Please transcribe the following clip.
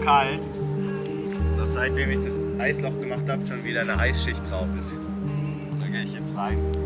kalt, dass seitdem ich das Eisloch gemacht habe, schon wieder eine Eisschicht drauf ist. Da gehe ich jetzt rein.